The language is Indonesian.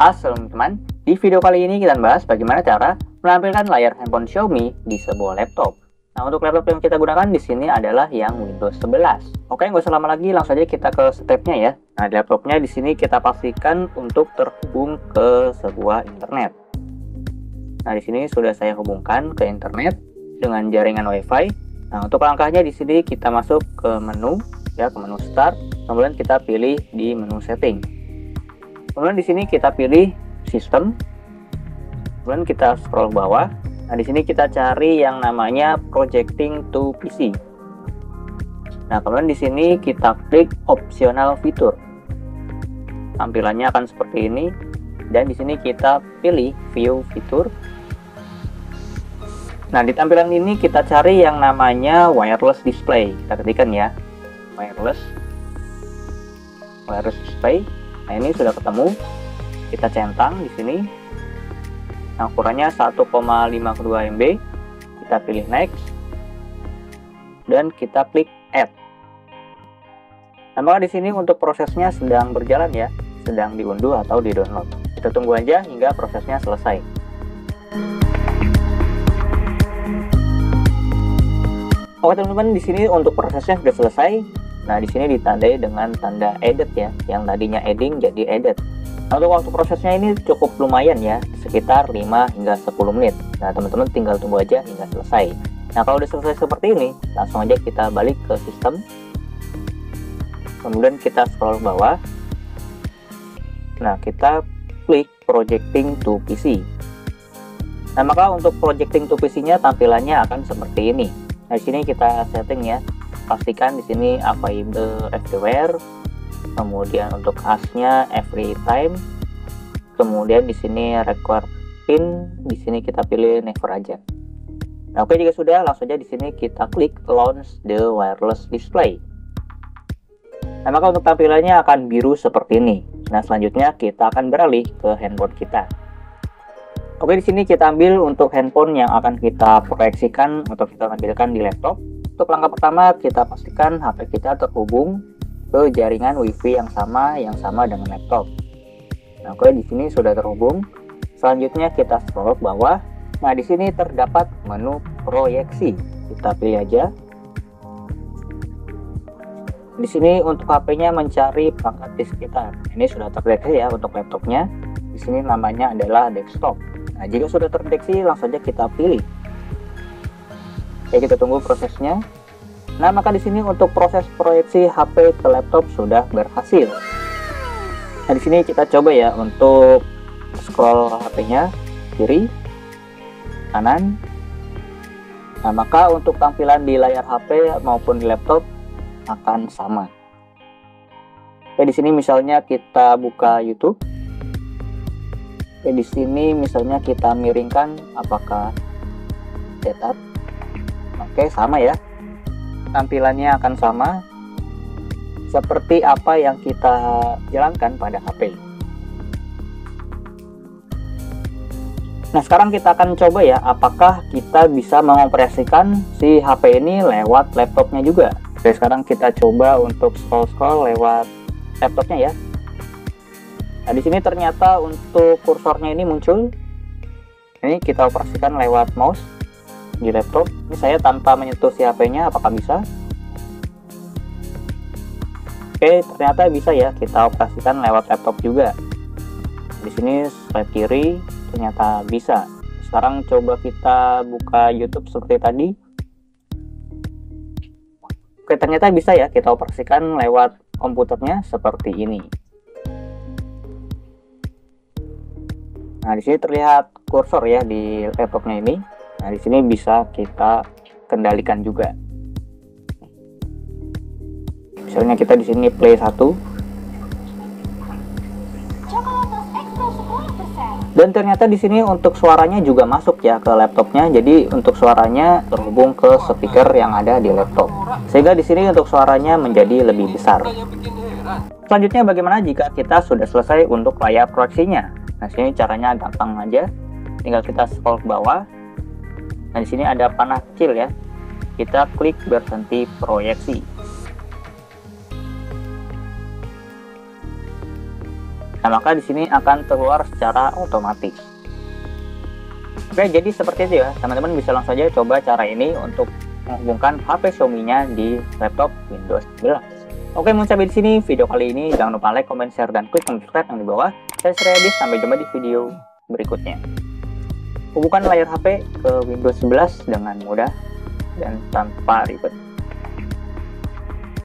Assalamualaikum teman, di video kali ini kita bahas bagaimana cara menampilkan layar handphone Xiaomi di sebuah laptop. Nah, untuk laptop yang kita gunakan di sini adalah yang Windows 11. Oke, nggak usah lama lagi, langsung aja kita ke stepnya ya. Nah, di laptopnya di sini kita pastikan untuk terhubung ke sebuah internet. Nah, di sini sudah saya hubungkan ke internet dengan jaringan WiFi. Nah, untuk langkahnya di sini kita masuk ke menu ya, ke menu Start, kemudian kita pilih di menu Setting. Kemudian di sini kita pilih Sistem. Kemudian kita scroll bawah Nah, di sini kita cari yang namanya projecting to PC. Nah, kemudian di sini kita klik optional fitur. Tampilannya akan seperti ini dan di sini kita pilih view fitur. Nah, di tampilan ini kita cari yang namanya wireless display. Kita ketikkan ya. Wireless wireless display. Nah, ini sudah ketemu. Kita centang di sini Nah, ukurannya 1,52 MB. Kita pilih next. Dan kita klik add. Nah, maka di sini untuk prosesnya sedang berjalan ya, sedang diunduh atau di-download. Kita tunggu aja hingga prosesnya selesai. Oke teman-teman, di sini untuk prosesnya sudah selesai. Nah, di sini ditandai dengan tanda edit ya, yang tadinya adding jadi edit. Nah, untuk waktu prosesnya ini cukup lumayan ya, sekitar 5 hingga 10 menit. Nah, teman-teman tinggal tunggu aja hingga selesai. Nah, kalau udah selesai seperti ini, langsung aja kita balik ke sistem. Kemudian kita scroll bawah. Nah, kita klik projecting to PC. Nah, maka untuk projecting to PC-nya tampilannya akan seperti ini. Nah, di sini kita setting ya. Pastikan di sini available everywhere. Kemudian untuk hashnya every time. Kemudian di sini require pin di sini kita pilih never aja. Nah oke jika sudah langsung aja di sini kita klik launch the wireless display. Nah maka untuk tampilannya akan biru seperti ini. Nah selanjutnya kita akan beralih ke handphone kita. Oke di sini kita ambil untuk handphone yang akan kita proyeksikan atau kita tampilkan di laptop. Untuk langkah pertama kita pastikan HP kita terhubung ke jaringan WiFi yang sama yang sama dengan laptop. Nah, oke di sini sudah terhubung. Selanjutnya kita scroll ke bawah. Nah, di sini terdapat menu proyeksi. Kita pilih aja. Di sini untuk HP-nya mencari perangkat di sekitar. Ini sudah terdeteksi ya untuk laptopnya. Di sini namanya adalah desktop. Nah, jika sudah terdeteksi, langsung saja kita pilih. Oke, kita tunggu prosesnya. Nah, maka di sini untuk proses proyeksi HP ke laptop sudah berhasil. Nah, di sini kita coba ya untuk scroll HP-nya kiri, kanan. Nah, maka untuk tampilan di layar HP maupun di laptop akan sama. Oke, di sini misalnya kita buka YouTube. Oke, di sini misalnya kita miringkan apakah setup. Oke, sama ya tampilannya akan sama seperti apa yang kita jalankan pada HP. Nah, sekarang kita akan coba ya, apakah kita bisa mengoperasikan si HP ini lewat laptopnya juga. Oke, sekarang kita coba untuk scroll-scroll lewat laptopnya ya. Nah, di sini ternyata untuk kursornya ini muncul. Ini kita operasikan lewat mouse di laptop. Ini saya tanpa menyentuh si HP-nya apakah bisa? Oke ternyata bisa ya kita operasikan lewat laptop juga. Di sini swipe kiri ternyata bisa. Sekarang coba kita buka YouTube seperti tadi. Oke ternyata bisa ya kita operasikan lewat komputernya seperti ini. Nah di sini terlihat kursor ya di laptopnya ini Nah, di sini bisa kita kendalikan juga. Misalnya kita di sini play 1. Dan ternyata di sini untuk suaranya juga masuk ya ke laptopnya. Jadi untuk suaranya terhubung ke speaker yang ada di laptop. Sehingga di sini untuk suaranya menjadi lebih besar. Selanjutnya bagaimana jika kita sudah selesai untuk layar proyeksinya? Nah, sini caranya gampang aja. Tinggal kita scroll ke bawah, Nah, di sini ada panah kecil ya. Kita klik berhenti proyeksi. Nah, maka di sini akan keluar secara otomatis. Oke, jadi seperti itu ya. Teman-teman bisa langsung saja coba cara ini untuk menghubungkan HP Xiaomi-nya di laptop Windows 11. Oke, mau sampai di sini video kali ini. Jangan lupa like, comment, share, dan klik subscribe yang di bawah. Saya Sri sampai jumpa di video berikutnya. Hubungkan layar HP ke Windows 11 dengan mudah dan tanpa ribet.